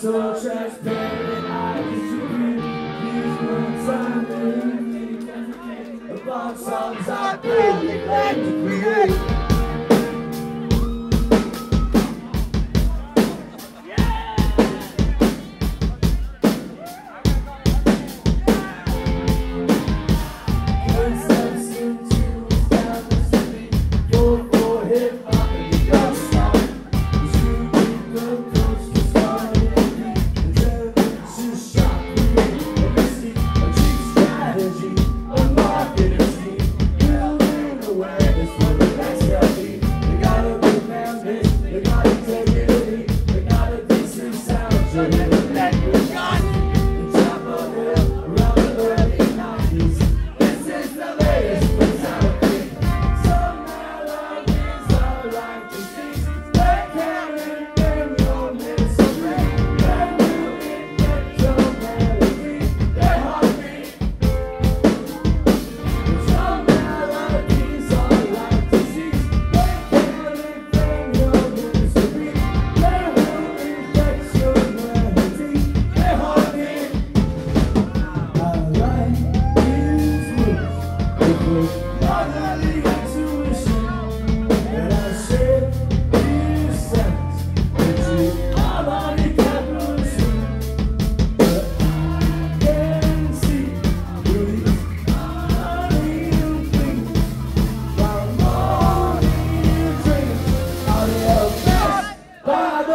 so transparent I distribute these words I'm living About songs I barely like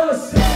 você.